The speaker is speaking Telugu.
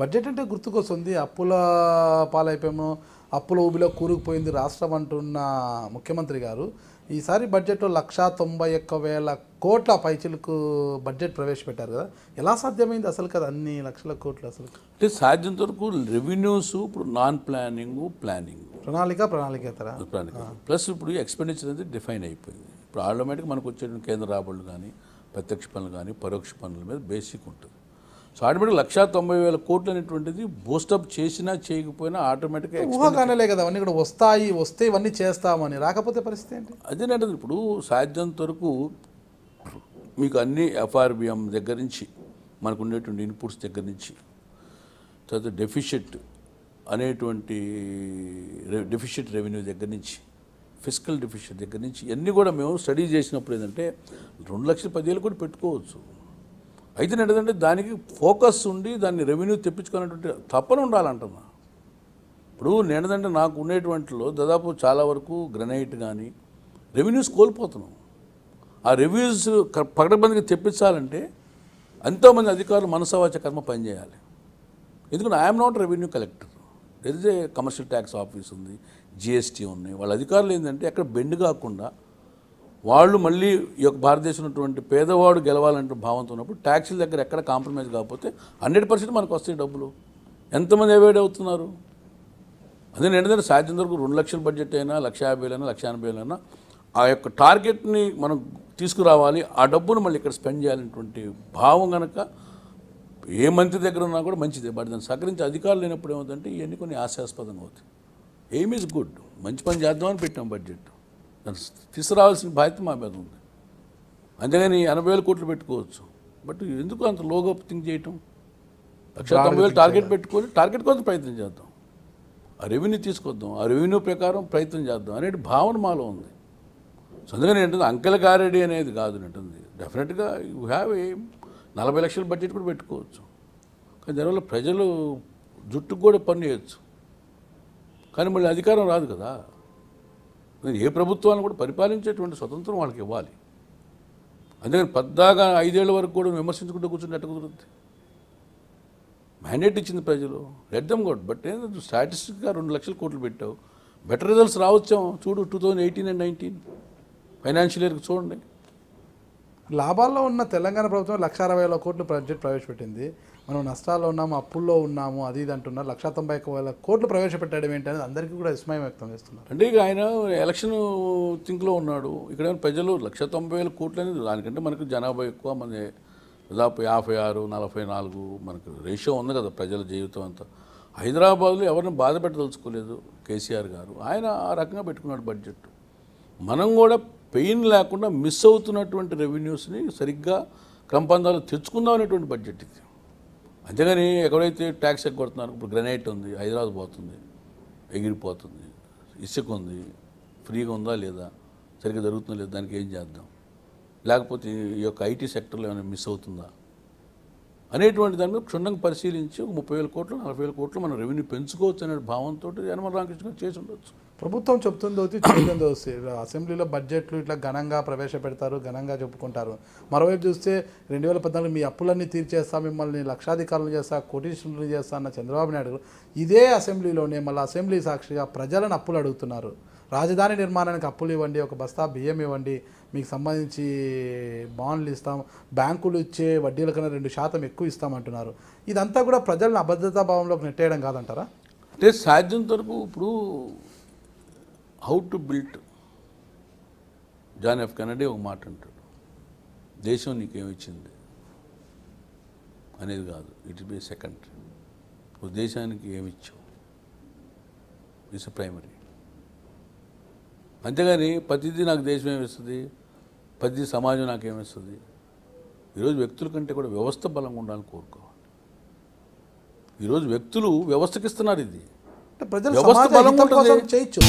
బడ్జెట్ అంటే గుర్తుకొస్తుంది. అప్పుల పాలైపోయాము. అప్పుల ఊబిలో కూరుకుపోయింది రాష్ట్రం అంటున్న ముఖ్యమంత్రి గారు. ఈసారి బడ్జెట్లో లక్షా తొంభై ఒక్క వేల కోట్ల పైచిలకు బడ్జెట్ ప్రవేశపెట్టారు కదా. ఎలా సాధ్యమైంది అసలు కదా అన్ని లక్షల కోట్లు అసలు? అంటే సాధ్యంత వరకు రెవెన్యూస్ ఇప్పుడు నాన్ ప్లానింగ్ ప్లానింగ్. ప్రణాళిక ప్రణాళికేతర ప్రణాళిక. ప్లస్ ఇప్పుడు ఎక్స్పెండిచర్ అనేది డిఫైన్ అయిపోయింది. ఇప్పుడు ఆటోమేటిక్ మనకు వచ్చే కేంద్ర రాబడులు కానీ ప్రత్యక్ష పనులు కానీ పరోక్ష పనుల మీద బేసిక్ ఉంటుంది. సో ఆటోమేటిక్ లక్షా తొంభై వేల కోట్లు అనేటువంటిది బూస్టప్ చేసినా చేయకపోయినా ఆటోమేటిక్గా ఊహాగానేలే కదా అవన్నీ కూడా వస్తాయి వస్తే ఇవన్నీ చేస్తామని. రాకపోతే పరిస్థితి ఏంటి? అదేనంటే ఇప్పుడు సాధ్యంత వరకు మీకు అన్ని ఎఫ్ఆర్బిఎం దగ్గర నుంచి మనకు ఉండేటువంటి ఇన్పుట్స్ దగ్గర నుంచి తర్వాత డెఫిషిట్ అనేటువంటి డెఫిషిట్ రెవెన్యూ దగ్గర నుంచి ఫిజికల్ డెఫిషిట్ దగ్గర నుంచి ఇవన్నీ కూడా మేము స్టడీ చేసినప్పుడు ఏంటంటే రెండు లక్షల పదివేలు కూడా పెట్టుకోవచ్చు. అయితే ఏంటంటే దానికి ఫోకస్ ఉండి దాన్ని రెవెన్యూ తెప్పించుకునేటువంటి తప్పన ఉండాలంటున్నా. ఇప్పుడు నేనదంటే నాకు ఉండేటువంటిలో దాదాపు చాలా వరకు గ్రనైట్ కానీ రెవెన్యూస్ కోల్పోతున్నాం. ఆ రెవెన్యూస్ పగడబందికి తెప్పించాలంటే ఎంతోమంది అధికారులు మనసవాచ కర్మ పనిచేయాలి ఎందుకంటే ఐఎమ్ నాట్ రెవెన్యూ కలెక్టర్ ఏదైతే ఏ కమర్షియల్ ట్యాక్స్ ఆఫీస్ ఉంది జిఎస్టీ ఉన్నాయి వాళ్ళ అధికారులు ఏంటంటే ఎక్కడ బెండ్ కాకుండా వాళ్ళు మళ్ళీ ఈ యొక్క భారతదేశం ఉన్నటువంటి పేదవాడు గెలవాలంటే భావంతో ఉన్నప్పుడు ట్యాక్సీల దగ్గర ఎక్కడ కాంప్రమైజ్ కాకపోతే హండ్రెడ్ పర్సెంట్ మనకు వస్తాయి డబ్బులు. ఎంతమంది అవాయిడ్ అవుతున్నారు? అదే ఏంటంటే సాధ్యం వరకు రెండు లక్షల బడ్జెట్ అయినా లక్ష యాభై వేలైనా లక్ష ఎనభై వేలైనా ఆ యొక్క టార్గెట్ని మనం తీసుకురావాలి. ఆ డబ్బును మళ్ళీ ఇక్కడ స్పెండ్ చేయాలనేటువంటి భావం కనుక ఏ మంత్రి దగ్గర ఉన్నా కూడా మంచిదే. బట్ దాన్ని సహకరించి అధికారులు లేనప్పుడు ఏమవుతుందంటే ఇవన్నీ కొన్ని ఆశాస్పదంగా అవుతాయి. Aim is good? మంచి పని చేద్దామని పెట్టాం బడ్జెట్. తీసుకురావాల్సిన బాధ్యత మా మీద ఉంది. అంతేగాని ఎనభై వేల కోట్లు పెట్టుకోవచ్చు. బట్ ఎందుకు అంత లోగా థింక్ చేయటం? లక్ష తొంభై వేలు టార్గెట్ పెట్టుకొని టార్గెట్ కోసం ప్రయత్నం చేద్దాం. ఆ రెవెన్యూ తీసుకొద్దాం ఆ రెవెన్యూ ప్రకారం ప్రయత్నం చేద్దాం అనే భావన మాలో ఉంది. సో అందుకని ఏంటంటే అంకెల గారెడీ అనేది కాదు ఉంటుంది డెఫినెట్గా యూ హ్యావ్ ఏ నలభై లక్షల బడ్జెట్ కూడా పెట్టుకోవచ్చు. కానీ దానివల్ల ప్రజలు జుట్టుకు కూడా పన్ను వేయచ్చు. కానీ మళ్ళీ అధికారం రాదు కదా. ఏ ప్రభుత్వాన్ని కూడా పరిపాలించేటువంటి స్వతంత్రం వాళ్ళకి ఇవ్వాలి. అందుకని పద్దాగా ఐదేళ్ళ వరకు కూడా విమర్శించుకుంటూ కూర్చున్నట్టు ఎట్ట కుదురుద్ది? మ్యాండేట్ ఇచ్చింది ప్రజలు. రెడ్దం దమ్ బట్ ఏంటంటే స్టాటిస్టిక్గా రెండు లక్షల కోట్లు పెట్టావు. బెటర్ రిజల్ట్స్ రావచ్చాం చూడు two thousand eighteen and nineteen financial ఇయర్కి చూడండి. లాభాల్లో ఉన్న తెలంగాణ ప్రభుత్వం లక్ష అరవై వేల కోట్లు బడ్జెట్ ప్రవేశపెట్టింది. మనం నష్టాల్లో ఉన్నాము అప్పుల్లో ఉన్నాము అది ఇది అంటున్నారు. లక్ష తొంభై వేల కోట్లు ప్రవేశపెట్టడం ఏంటనేది అందరికీ కూడా విస్మయం వ్యక్తం చేస్తున్నారు. అంటే ఇక ఆయన ఎలక్షన్ థింక్లో ఉన్నాడు. ఇక్కడ ప్రజలు లక్ష తొంభై వేల కోట్లు అనేది దానికంటే మనకు జనాభా ఎక్కువ. మన దాదాపు యాభై ఆరు నలభై నాలుగు మనకు రేషియో ఉంది కదా ప్రజల జీవితం అంతా. హైదరాబాద్లో ఎవరిని బాధ పెట్టదలుచుకోలేదు కేసీఆర్ గారు. ఆయన ఆ రకంగా పెట్టుకున్నాడు బడ్జెట్ మనం కూడా పెయిన్ లేకుండా మిస్ అవుతున్నటువంటి రెవెన్యూస్ని సరిగ్గా క్రమపందాలు తెచ్చుకుందాం అనేటువంటి బడ్జెట్ ఇది. అంతేగాని ఎక్కడైతే ట్యాక్స్ ఎగ్గొడుతున్నారు ఇప్పుడు గ్రనైట్ ఉంది హైదరాబాద్ పోతుంది ఎగిరిపోతుంది ఇసుక ఉంది ఫ్రీగా ఉందా లేదా సరిగ్గా జరుగుతుందా లేదా దానికి ఏం చేద్దాం? లేకపోతే ఈ యొక్క ఐటీ సెక్టర్లో ఏమైనా మిస్ అవుతుందా? అనేటువంటి దాని మీద క్షుణ్ణంగా పరిశీలించి ఒక ముప్పై వేల కోట్లు నలభై వేల కోట్లు మనం రెవెన్యూ పెంచుకోవచ్చు అనే భావంతో యనమల రామకృష్ణ గారు చేసి ఉండొచ్చు. ప్రభుత్వం చెప్తుందో వచ్చి చేయడం అసెంబ్లీలో బడ్జెట్లు ఇట్లా ఘనంగా ప్రవేశపెడతారు ఘనంగా చెప్పుకుంటారు. మరోవైపు చూస్తే రెండు వేల పద్నాలుగు మీ అప్పులన్నీ తీర్చేస్తా మిమ్మల్ని లక్షాధికారులు చేస్తా కోటీశ్వరులు చేస్తా అన్న చంద్రబాబు నాయుడు ఇదే అసెంబ్లీలోనే మళ్ళీ అసెంబ్లీ సాక్షిగా ప్రజలను అప్పులు అడుగుతున్నారు. రాజధాని నిర్మాణానికి అప్పులు ఇవ్వండి ఒక బస్తా బియ్యం ఇవ్వండి మీకు సంబంధించి బాండ్లు ఇస్తాం బ్యాంకులు ఇచ్చే వడ్డీల కన్నా రెండు శాతం ఎక్కువ ఇస్తామంటున్నారు. ఇదంతా కూడా ప్రజలను అభద్రతా భావంలోకి నెట్టేయడం కాదంటారా? అంటే సాధ్యం తరపు ఇప్పుడు how to built John F Kennedy ఒక మాట అంటాడు. దేశం నీకేమిచ్చింది? అనేది కాదు. ఇట్ బి సెకండ్ నువ్వు దేశానికి ఏమిచ్చావు? ఇట్స్ ప్రైమరీ అంతేగాని ప్రతిదీ నాకు దేశం ఏమిస్తుంది? ప్రతి సమాజం నాకేమిస్తుంది? ఈరోజు వ్యక్తుల కంటే కూడా వ్యవస్థ బలంగా ఉండాలని కోరుకోవాలి. ఈరోజు వ్యక్తులు వ్యవస్థకిస్తున్నారు ఇది. ప్రజలు సమాజ హితం కోసం చేయొచ్చు.